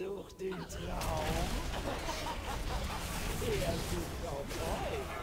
noch den Traum? er sucht auf euch.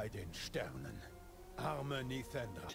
Bei den Sternen. Arme Nithendra.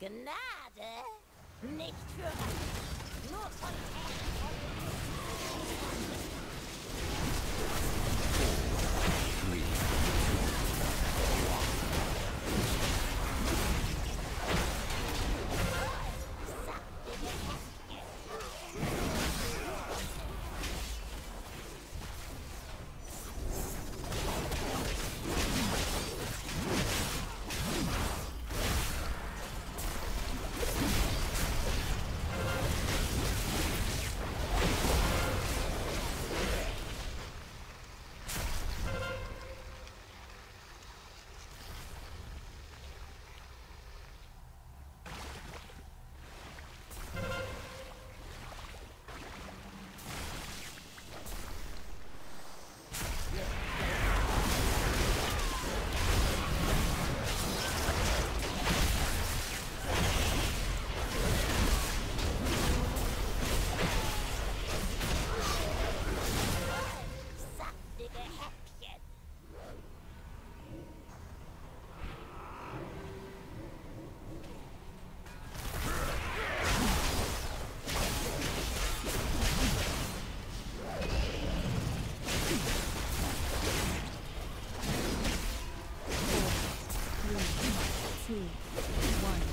Gnade? Nicht für euch. Nur von Herrn. Two, one.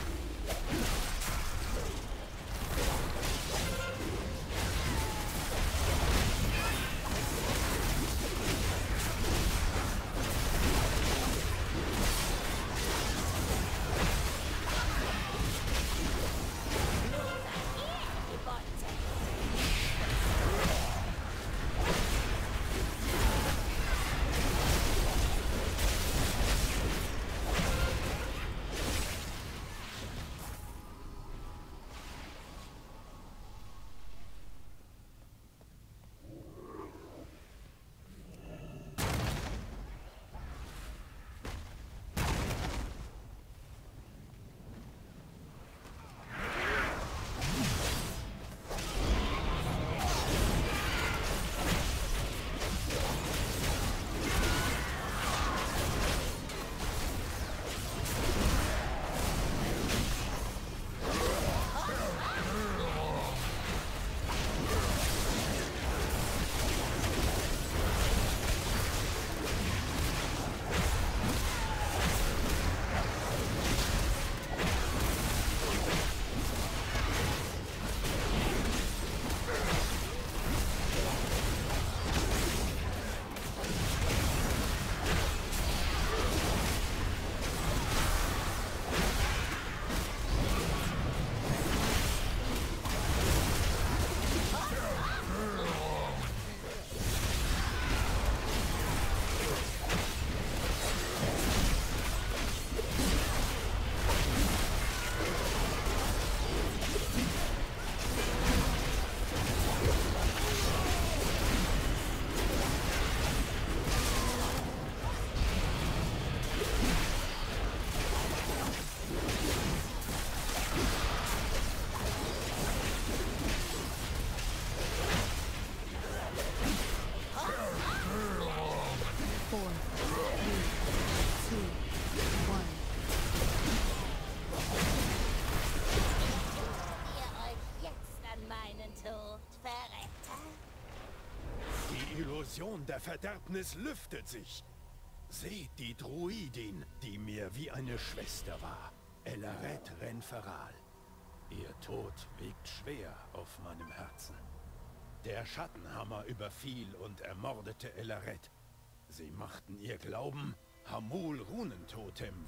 Illusion der Verderbnis lüftet sich. Seht die Druidin, die mir wie eine Schwester war. Elaret Renferal. Ihr Tod wiegt schwer auf meinem Herzen. Der Schattenhammer überfiel und ermordete Elaret. Sie machten ihr Glauben, Hamul Runentotem